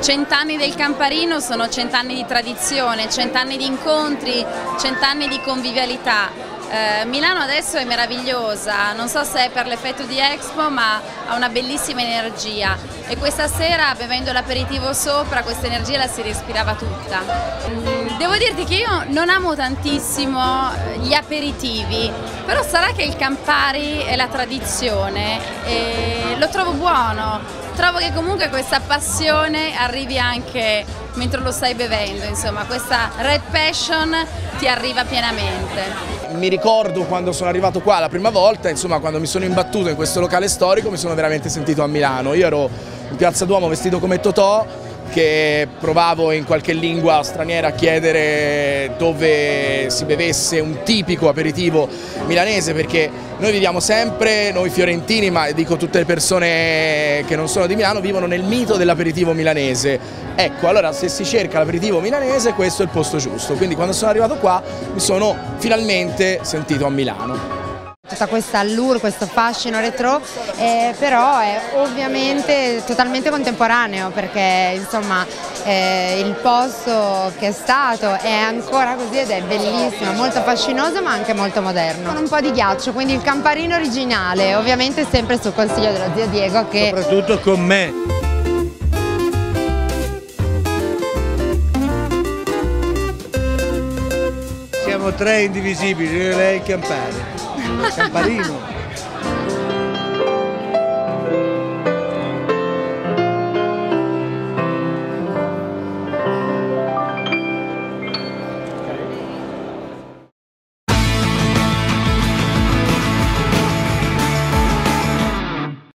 cent'anni del Camparino sono cent'anni di tradizione, cent'anni di incontri, cent'anni di convivialità. Eh, Milano adesso è meravigliosa, non so se è per l'effetto di Expo ma ha una bellissima energia e questa sera bevendo l'aperitivo sopra questa energia la si respirava tutta. Mm, devo dirti che io non amo tantissimo eh, gli aperitivi, però sarà che il Campari è la tradizione e lo trovo buono, trovo che comunque questa passione arrivi anche mentre lo stai bevendo, insomma questa red passion ti arriva pienamente. Mi ricordo quando sono arrivato qua la prima volta, insomma quando mi sono imbattuto in questo locale storico mi sono veramente sentito a Milano, io ero in piazza Duomo vestito come Totò che provavo in qualche lingua straniera a chiedere dove si bevesse un tipico aperitivo milanese perché noi viviamo sempre, noi fiorentini ma dico tutte le persone che non sono di Milano vivono nel mito dell'aperitivo milanese. Ecco allora se si cerca l'aperitivo milanese questo è il posto giusto. Quindi quando sono arrivato qua mi sono finalmente sentito a Milano tutta questa allure, questo fascino retro, eh, però è ovviamente totalmente contemporaneo perché insomma eh, il posto che è stato è ancora così ed è bellissimo, molto fascinoso ma anche molto moderno. Con un po' di ghiaccio, quindi il camparino originale, ovviamente sempre sul consiglio dello zio Diego che... Soprattutto con me. Siamo tre indivisibili, io e lei e il campare. Camparino.